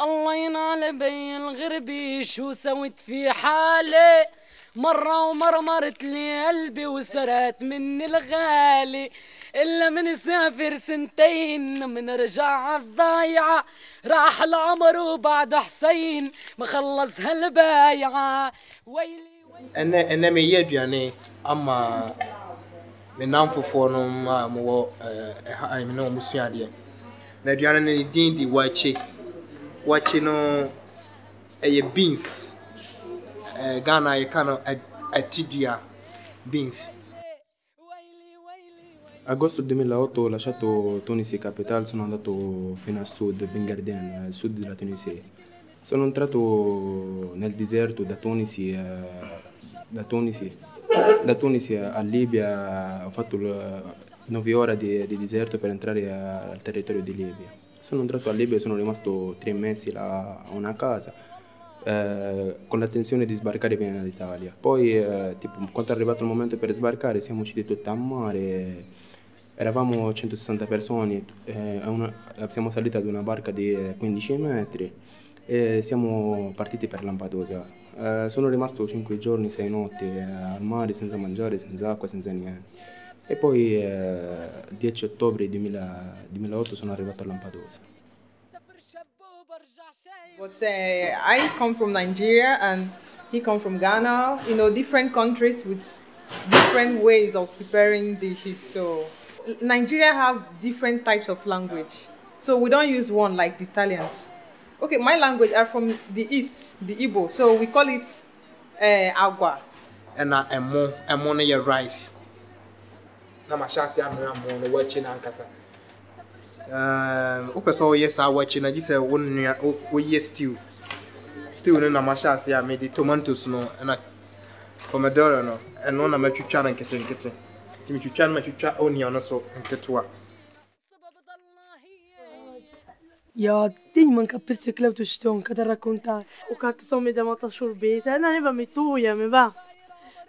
الله ينعل بي الغربي شو سويت في حالي. مرة ومرمرت لي قلبي وسرقت مني الغالي. إلا من سافر سنتين من رجع عالضايعة راح العمر وبعد حسين ما خلص هالبايعة. ويلي ويلي أنا أنا ميت يعني. أما من نام فوفونو ما مو آه، هاي منو؟ مسيادية نجي أنا ندين دي واتشي wɔkye no ɛyɛ beans ɛɛ ghana e no atidua beans. Agosto 2008 ho lasciato Tunisi Capital, sono andato fino a sud, Bengardian, al eh, sud della Tunisia. Sono entrato nel deserto da Tunisi, eh, da Tunisi, da Tunisi a Libia, ho fatto 9 ore di, di deserto per entrare al territorio di Libia. Sono entrato a Libia e sono rimasto tre mesi là a una casa eh, con l'intenzione di sbarcare e venire in Italia. Poi, eh, tipo, quando è arrivato il momento per sbarcare, siamo usciti tutti a mare. Eravamo 160 persone, eh, una- siamo saliti ad una barca di eh, 15 metri e siamo partiti per Lampedusa. Eh, sono rimasto 5 giorni, 6 notti eh, al mare senza mangiare, senza acqua, senza niente. E poi eh, 10 ottobre 2000, 2008 sono arrivato a Lampedusa. I come from Nigeria and he come from Ghana. You know, different countries with different ways of preparing dishes. So Nigeria have different types of language. So we don't use one like the Italians. Okay, my language are from the east, the Igbo. So we call it eh, uh, agwa. And uh, emo, emo rice. Na mahyɛ ase anoa mo no wakye no ankasa wopɛ sɛ woyɛ saa wakye no agye sɛ wo nnua wo- woyɛ stew stew no na mahyɛ ase a mede tomatoes no ɛna pomodoro no ɛno na matwitwa no nketenkete nti metwitwa no matwitwa onion no so nketewa سبب ضلنا هي Ja, ti man capisce che tu ston che ti raccontare. O che ti sono da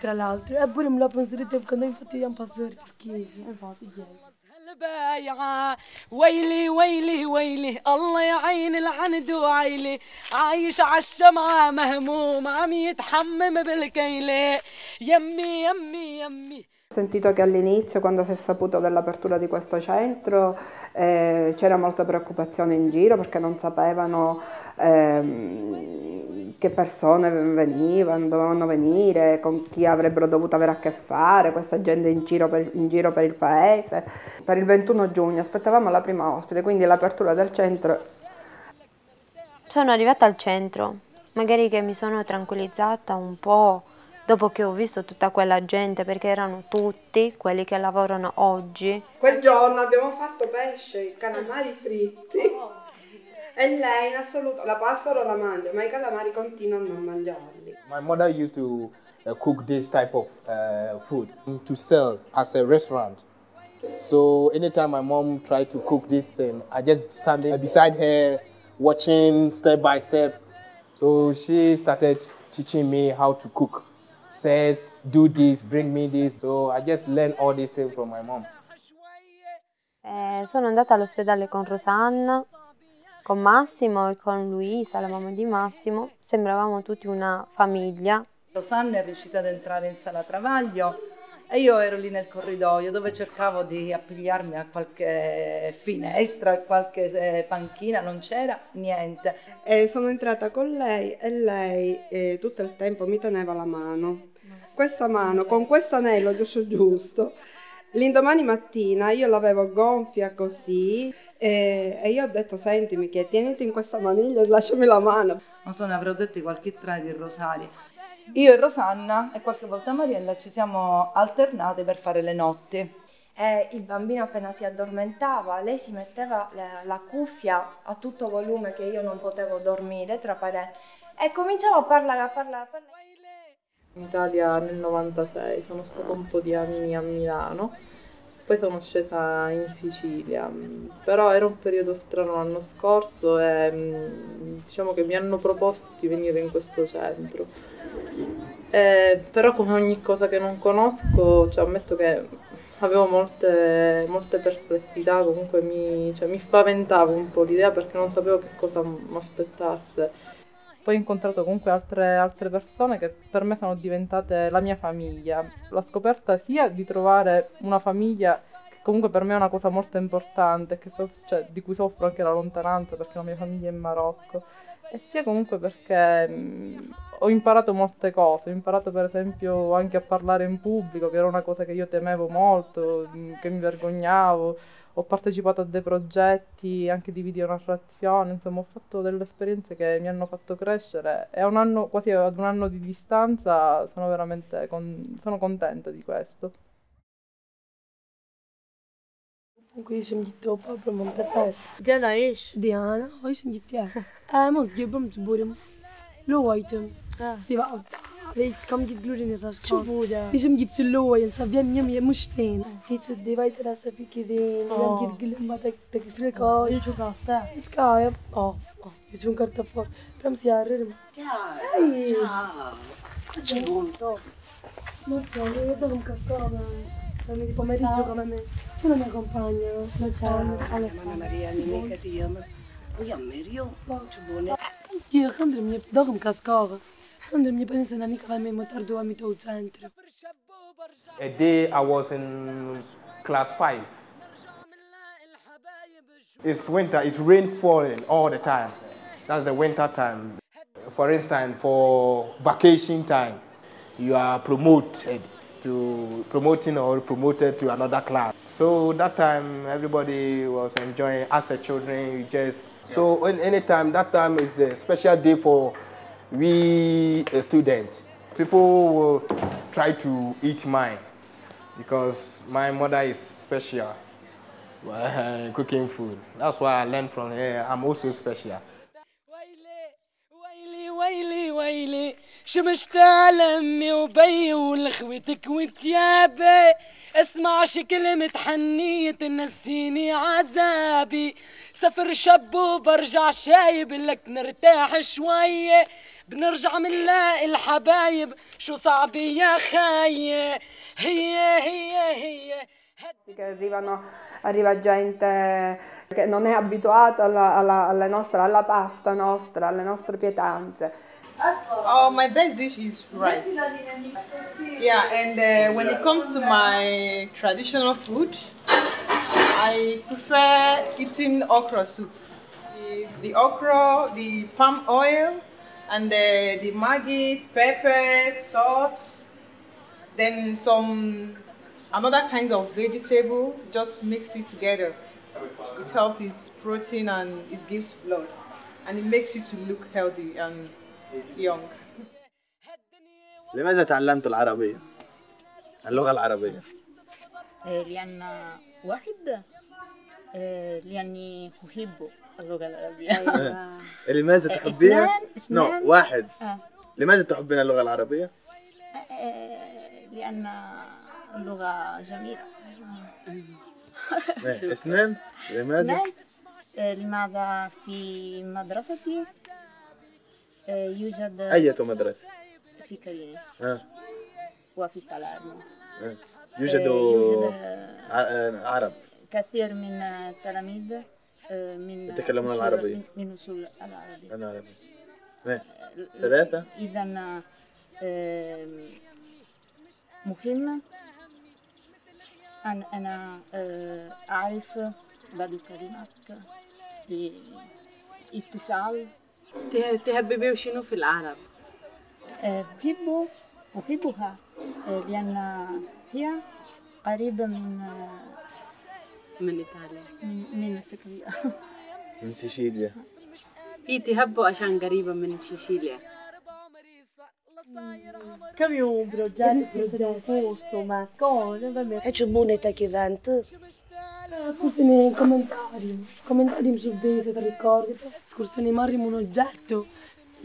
Tra l'altro, e pure me la penserete quando infatti andiamo a passare per chiesa. Infatti, البايعة ويلي ويلي ويلي الله يعين العند وعيلي عايش عالشمعة مهموم عم يتحمم بالكيلة يمي يمي يمي Ho sentito che all'inizio, quando si è saputo dell'apertura di questo centro, eh, c'era molta preoccupazione in giro perché non sapevano ehm, che persone venivano, dovevano venire, con chi avrebbero dovuto avere a che fare, questa gente in giro per, in giro per il paese. Per il 21 giugno aspettavamo la prima ospite, quindi l'apertura del centro Sono arrivata al centro, magari che mi sono tranquillizzata un po' dopo che ho visto tutta quella gente, perché erano tutti quelli che lavorano oggi. Quel giorno abbiamo fatto pesce, calamari fritti e lei in assoluto la pasta ora la mangia, ma i calamari continua a non mangiarli. My mother used to uh, cook this type of uh, food to sell as a restaurant. So anytime my mom tried to cook this thing, I just standing beside her, watching step by step. So she started teaching me how to cook. Said, do this, bring me this. So I just learned all these things from my mom. Eh, sono andata all'ospedale con Rosanna, con Massimo e con Luisa, la mamma di Massimo. Sembravamo tutti una famiglia. Rosanna è riuscita ad entrare in sala travaglio e io ero lì nel corridoio dove cercavo di appigliarmi a qualche finestra, a qualche eh, panchina, non c'era niente. E sono entrata con lei e lei eh, tutto il tempo mi teneva la mano. Questa mano, con questo anello giusto giusto. L'indomani mattina io l'avevo gonfia così e, e io ho detto sentimi che tieniti in questa maniglia e lasciami la mano. Non so, ne avrò detti qualche tre di rosari. Io e Rosanna e qualche volta Mariella ci siamo alternate per fare le notti. e il bambino appena si addormentava, lei si metteva la, la cuffia a tutto volume che io non potevo dormire tra parenti e cominciava a parlare, a parlare, a parlare. In Italia nel 96, sono stata un po' di anni a Milano, poi sono scesa in Sicilia, mm, però era un periodo strano l'anno scorso e mm, diciamo che mi hanno proposto di venire in questo centro. Eh, però come ogni cosa che non conosco, cioè, ammetto che avevo molte, molte perplessità, comunque mi, cioè, mi spaventava un po' l'idea perché non sapevo che cosa mi aspettasse. Poi ho incontrato comunque altre, altre persone che per me sono diventate la mia famiglia. La scoperta sia di trovare una famiglia che comunque per me è una cosa molto importante, soff- cioè, di cui soffro anche la lontananza perché la mia famiglia è in Marocco, e sia comunque perché mh, ho imparato molte cose. Ho imparato per esempio anche a parlare in pubblico, che era una cosa che io temevo molto, mh, che mi vergognavo ho partecipato a dei progetti anche di videonarrazione, insomma ho fatto delle esperienze che mi hanno fatto crescere e a un anno, quasi ad un anno di distanza sono veramente con, sono contenta di questo. Comunque jsem ti to mám te fest. Diana již. Diana, hoj jsem ti tě. Émo s děbem s budem. Lo hojtem. Ah. Siva auta. Dhe kam gjitë glurin e tash kaq. Çubuja. Ishim gjitë që lojën, sa vjen një më shtin. Ti që divaj të rasta fikirin, jam gjitë glim atë të kifre ka. Ju çu ka fta. Iska, po. Po, ju çun kartë fort. Pram si arrim. Ja. Ciao. Të çunon to. Ne vetëm ka fta. Pomeriggio come me, una mia compagna, la Ciano, Alessandra. Mamma Maria, mica ti chiamas. O jam mirë jo, që bune. Unë s'gjë, këndrim një dogëm. Mi. A day I was in class 5. It's winter, it's rain falling all the time. That's the winter time. For instance, for vacation time, you are promoted to promoting or promoted to another class. So that time everybody was enjoying as a children, you just so any time that time is a special day for we uh, students. People will try to eat mine because my mother is special uh, cooking food. That's why I learned from her. I'm also special. ويلي ويلي شمشت على امي وبي ولخوتك وتيابي كلمة حنية تنسيني عذابي سفر شاب وبرجع شايب لك نرتاح شوية بنرجع منلاقي الحبايب شو صعب يا خاية هي هي هي che arrivano, arriva gente che non è abituata alla, alla- alle nostre- alla pasta nostra, alle nostre pietanze. Oh, my best dish is rice. Yeah, and uh, when it comes to my traditional food, I prefer eating okra soup. The, the okra, the palm oil, and the, the maggi, pepper, salt, then some another kind of vegetable. Just mix it together. It helps its protein and it gives blood, and it makes you to look healthy and young. لماذا تعلمت العربية؟ اللغة العربية آه، لأن واحد آه، لأني أحب اللغة العربية. أيوة. إيه، لماذا إيه، تحبين اثنان اثنان. واحد؟ آه. لماذا تحبين اللغة العربية؟ آه، لأن اللغة جميلة. اثنين لماذا؟ آه، لماذا؟ في مدرستي. يوجد أية مدرسة؟ في كريم آه. وفي بالارمو آه. يوجد, يوجد عرب. كثير من التلاميذ. من يتكلمون العربية. من- من أصول العربية أنا عربي. ثلاثة إذا مهم أن أنا آه، أعرف بعض الكلمات لاتصال تهببي وشنو في العرب؟ آه، أحب أحبها آه، لأن هي قريبة من من ايطاليا من من سكريا من سيشيليا هي تهبوا عشان قريبة من سيسيليا Che abbiamo un progetto, un corso, una scuola, per me. E c'è buona che vente? Scursene commentari, commentari su bene se ti ricordi. Scursene marrimo un oggetto,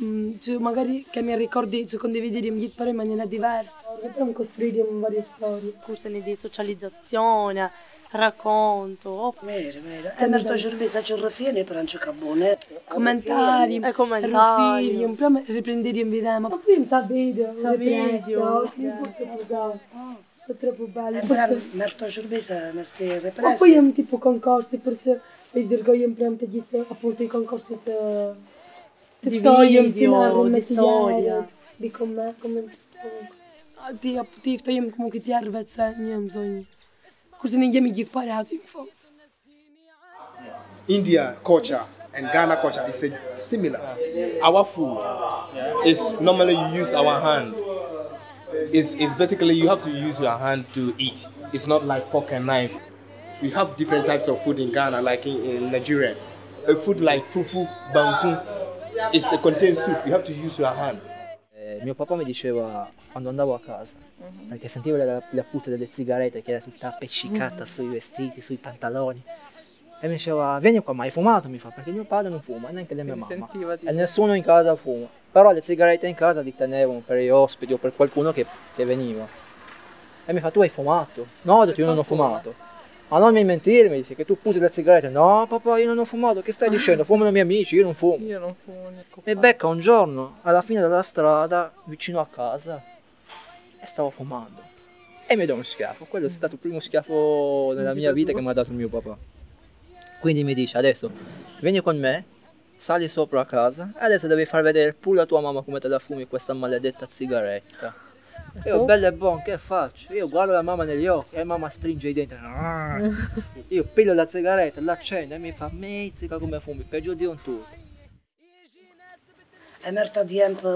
mm, cioè magari che mi ricordi, cioè condivideremo gli però in maniera diversa, dobbiamo costruire varie storie. Cursene di socializzazione, racconto. Vero, vero. E merto cerveza ci raffiene per anche cabone. Commentari, E commentari. Rufili, un po' riprendere in video, ma poi mi sa video, Sa video, che è troppo bello. È troppo bello. E per merto cerveza mi stai Ma represi. poi abbiamo tipo concorsi, perché vedo che io imprento gli appunto i concorsi di video, di storia. di come come ti ti storia comunque ti arvezza niam zoni. Scusa India culture and Ghana culture is a similar. Our food is normally you use our hand. It's, it's basically you have to use your hand to eat. It's not like fork and knife. We have different types of food in Ghana, like in, in Nigeria. A food like fufu, banku, it's a contained soup. You have to use your hand. Mio papà mi diceva quando andavo a casa, perché sentivo la, la puzza delle sigarette che era tutta appiccicata sui vestiti, sui pantaloni. E mi diceva, vieni qua, ma hai fumato? Mi fa, perché mio padre non fuma, e neanche la mia mamma. E nessuno in casa fuma. Però le sigarette in casa li tenevano per gli ospiti o per qualcuno che, che veniva. E mi fa, tu hai fumato? No, ho detto, io non ho fumato. Ma non mi mentire, mi dice che tu puzzi le sigarette. No, papà, io non ho fumato, che stai dicendo? Fumano i miei amici, io non fumo. Io non fumo neanche Mi becca un giorno alla fine della strada, vicino a casa, e stavo fumando. E mi do uno schiaffo. Quello è stato il primo schiaffo nella mia vita che mi ha dato mio papà. Quindi mi dice adesso vieni con me, sali sopra a casa e adesso devi far vedere pure a tua mamma come te la fumi questa maledetta sigaretta. Io bello e buono, che faccio? Io guardo la mamma negli occhi e mamma stringe i denti. Io piglio la sigaretta, l'accendo e mi fa mezzica come fumi, peggio di un turco. E merto tempo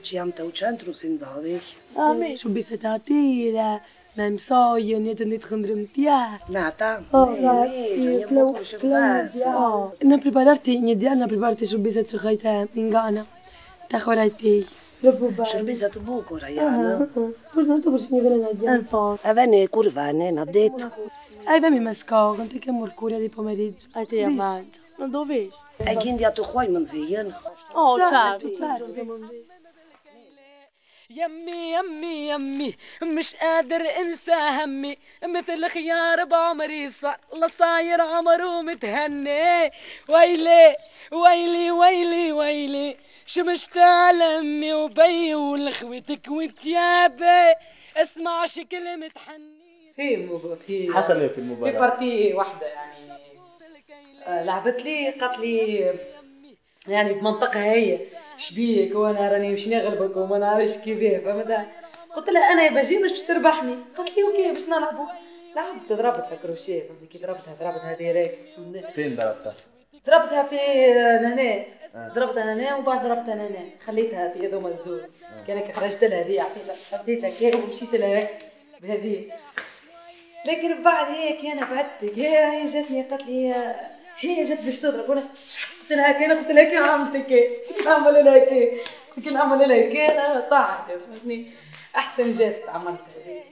ci am tău centru sin dodi. Amen. Şu bir tatile, nem soje, niet niet gândrim tia. Nata, Oh, me, da, me, e ne Clau- bucur și basa. Claudia. Na prepararti, nie dia na prepararti şu bir să Shurbiza të bukura janë. Por të të përshë një vene në gjë. Në fort. E vene kur vene, në ditë. E vemi me skogën, të ke mërkurja di pomeriggio. E të jam bajtë. Në do vish. E gjindja të huaj më në vijën. O, qartë, qartë, të më në vijë. يمي يمي يمي مش قادر انسى همي مثل خيار بعمري صار صاير عمره متهني ويلي ويلي ويلي ويلي شو مشتاق لامي وبي ولخوتك وتيابي اسمع شي كلمة حني في في حصل إيه في في المباراة؟ بارتي واحدة يعني آه، لعبت لي قالت لي يعني بمنطقة هي شبيك وأنا راني مش نغلبك وما نعرفش كيفاه فهمت؟ قلت لها أنا باجي مش باش تربحني. قالت لي أوكي باش نلعبوا. لعبت ضربتها كروشيه فهمتي كي ضربتها ضربتها ديريكت فين ضربتها؟ ضربتها في هنا. ضربتها هنا وبعد ضربتها هنا خليتها في هذوما الزوز. كان خرجت لها هذه عطيتها عطيتها كي ومشيت لها بهذه. لكن بعد هيك أنا بعدتك هي هي جاتني قالت لي هي جات باش تضرب. وأنا قلت لها كي أنا قلت لها كي عملت كي نعمل لها كي كي نعمل لها أنا طاحت فهمتني؟ أحسن جيست عملتها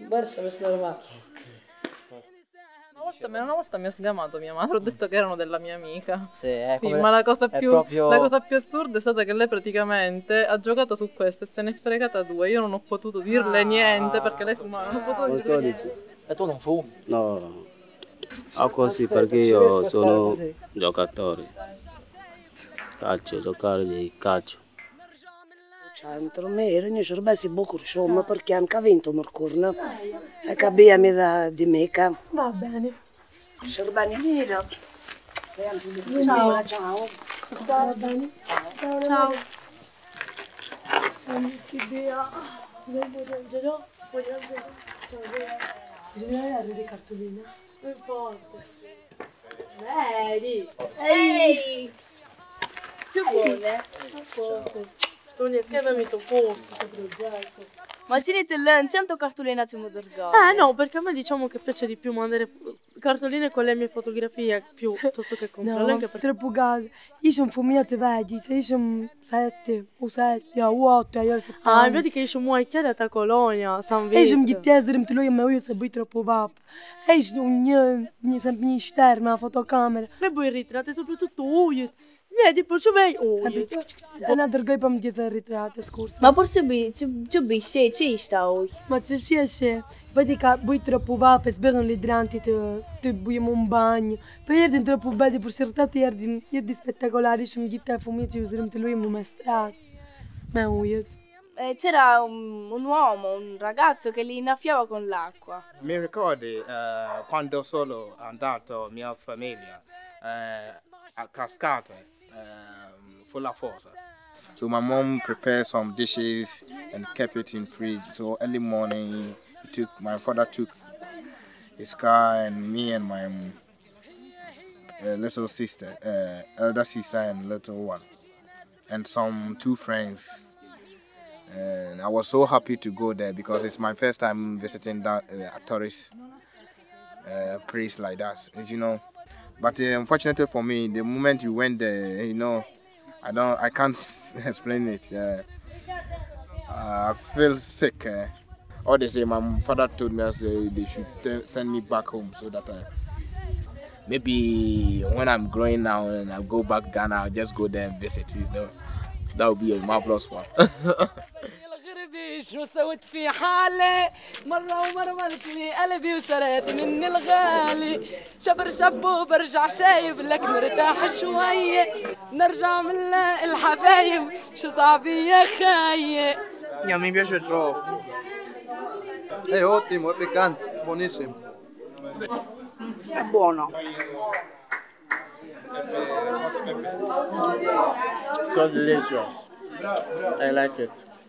برشا مش نورمال. Una volta, una volta mi ha sgamato mia madre, ho detto che erano della mia amica. Sì, è Sì, come- ma la cosa, è più, proprio- la cosa più assurda è stata che lei praticamente ha giocato su questo e se n'è fregata due. Io non ho potuto dirle niente perché lei fumava, non ho potuto dirle niente. E tu non fumi? No, ho così perché io sono giocatore. Calcio, giocare di calcio. Centro, me, io cervezi bucur shumë perché anche ha vinto Mercurno. E che abbiamo da di Meca. Va bene. Sherbani nero. Ciao. Ciao. Ciao. Ciao. Ciao. Ciao, mangiare. Ciao, Bisogna dare le cartoline. Non importa. Vedi. Ehi. Ci vuole? A posto. Tu ne scrivimi tu posto, progetto. Ma Cinetel intanto cartolinate in Modorgano. Eh ah, no, perché a me diciamo che piace di più mandare cartoline con le mie fotografie piuttosto che comprarle. No, anche perché... tre bugate. Io sono fuminate vedi, cioè io sono sette, o sette, o otto, io sette. Ah, vedi che io sono muoia a colonia, San Vito. Io sono ghittese, mi tolgo ma io se vuoi troppo vap. Io sono sempre in sterma, la fotocamera. Ma voi ritrate soprattutto io. Vedi, posso vei. Ana dërgoj pa më gjithë rritrahat e skursë. Ma por që bi, që, që bi, she, që ishta oj. Ma që shi e she, bëti ka buj të rëpuva, pe zbërën lidranti të, të bujë më mbanjë. Pe jerdin të rëpuva, di për shërtati jerdin, jerdi spettakolari shumë gjithë të fumi që ju zërëm të lujë më me strazë, me ujët. Eh, c'era un, un, uomo, un ragazzo che li innaffiava con l'acqua. Mi ricordi eh, quando sono andato mia famiglia eh, a cascate ehm, fu force. So my mom prepared some dishes and kept it in fridge. So early morning, took my father took his car and me and my uh, little sister, uh, elder sister and little one, and some two friends and I was so happy to go there because it's my first time visiting that uh, a tourist uh, place like that, as you know. But uh, unfortunately for me, the moment you went there, you know, I don't, I can't explain it. Uh, I feel sick. Uh, all they say, my father told me they should send me back home so that I, maybe when I'm growing now and I go back Ghana, I'll just go there and visit. You know, that would be a marvelous one. الغربي شو سوت في حالي مرة ومرمت لي قلبي وسرقت مني الغالي شبر شب وبرجع شايب لك نرتاح شوية نرجع من الحبايب شو صعب يا خايي Ja, mi piace troppo. È ottimo, è piccante, buonissimo. È buono. so delicious. I like it.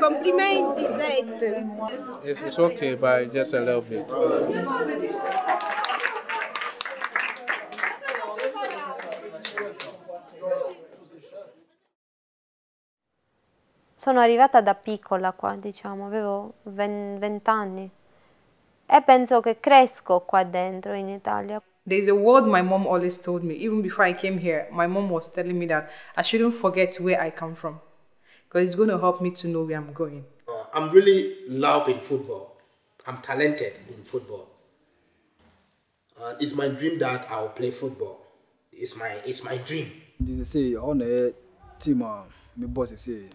Complimenti, Seth. It's, it's okay, but just a little bit. Sono arrivata da piccola qua, diciamo, avevo 20 anni e penso che cresco qua dentro in Italia. There's a word my mom always told me, even before I came here. My mom was telling me that I shouldn't forget where I come from because it's going to help me to know where I'm going. I'm really loving football. I'm talented in football. Uh, it's my dream that I'll play football. It's my it's my dream. Dice sì, on è tima mi boss sì.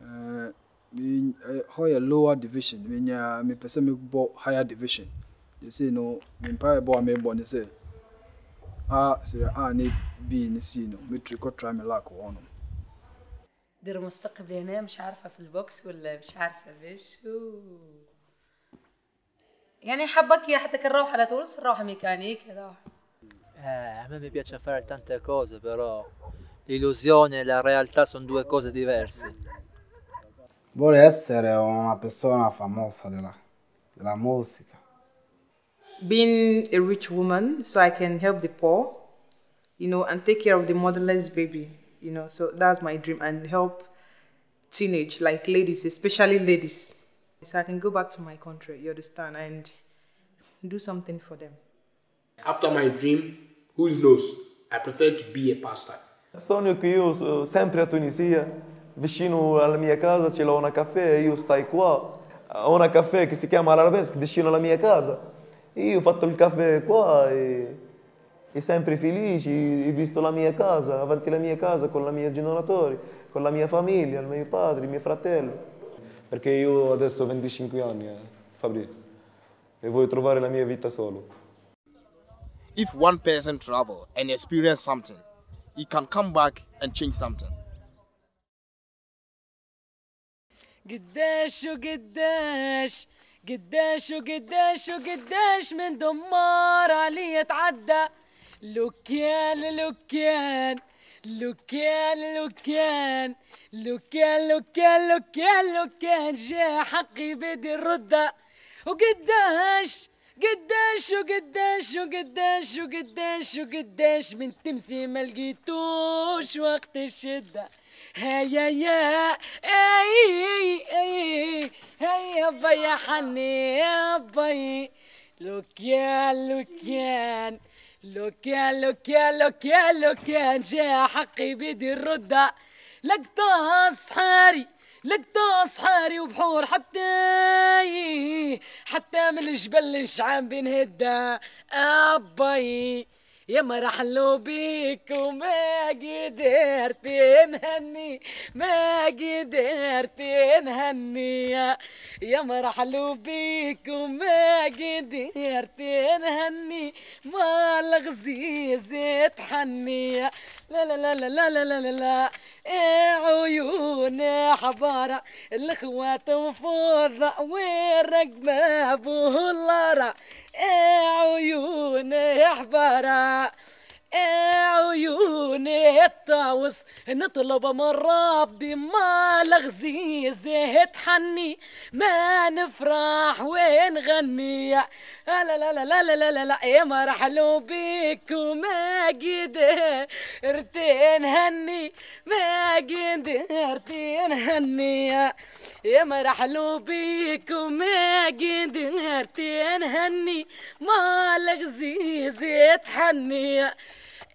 Eh mi higher lower division, mi nya pese mi bo higher division. They say no, mi pa bo mi bo ni say. Ah, say ah ni B ni C no, mi try ko try me luck one. دير مستقبل هنا مش عارفة في البوكس ولا مش عارفة بيش و... يعني حبك يا حتى كنروح على طول نروح ميكانيك هذا. آه ما مي بيتش فار تانتا كوزا برو الإلوزيون و الرياليتا سون دو كوزا ديفيرسي. بوري أسر وما بسونا فاموسا للا للا موسيقى. Being a rich woman so I can help the poor, you know, and take care of the motherless baby. You know. So that's my dream, and help teenage, like ladies, especially ladies, so I can go back to my country, you understand, and do something for them. After my dream, who knows? I prefer to be a pastor. Sogno che io sono sempre a Tunisia, vicino alla mia casa c'è una caffè, io stai qua. Ho una caffè che si chiama Arabesque vicino alla mia casa. Io ho fatto il caffè qua e, e sempre felice, ho visto la mia casa, avanti la mia casa con i miei genitori, con la mia famiglia, i miei padri, i miei fratelli. Perché io adesso ho 25 anni, eh, Fabri, e voglio trovare la mia vita solo. If one person travel and experience something, he can come back and change something. قداش وقداش قداش وقداش وقداش من دمار علي يتعدى لوكان لوكان لوكان لوكان لوكان لوكان لوكان لوكان جا حقي بدي الردة. وقداش قداش وقداش وقداش وقداش وقداش. من تمثي ما لقيتوش وقت الشدة. هيا يا أي أي هيا بيا حني يا بي لوكان لوكان لو كان لو كان لو كان لو كان جاء حقي بيدي الردة. لقطة صحاري لقطة صحاري وبحور حتى حتى من الجبل الشعام بنهدى أبي يا مرحلو بيك وما قدرت نهني ما قدرت نهني يا مرحلو بيك وما قدرت نهني ما الغزيز تحني لا لا لا لا لا لا لا لا. إيه عيون حبارة الاخوات وفوضى والرقبة ابوه اللارة إيه عيون حبارة. عيون الطاوس نطلب من ربي ما لغزيزه تحني ما نفرح ونغني لا لا لا لا لا لا لا يا مرحلو بكم ما قدرت نهني ما قدرت نهني يا مرحلو بكم ما قدرت نهني ما لغزيزه تحني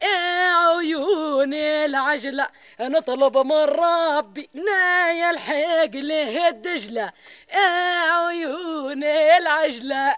عيون العجلة. نطلب من ربي نا يلحق له الدجلة. عيون العجلة.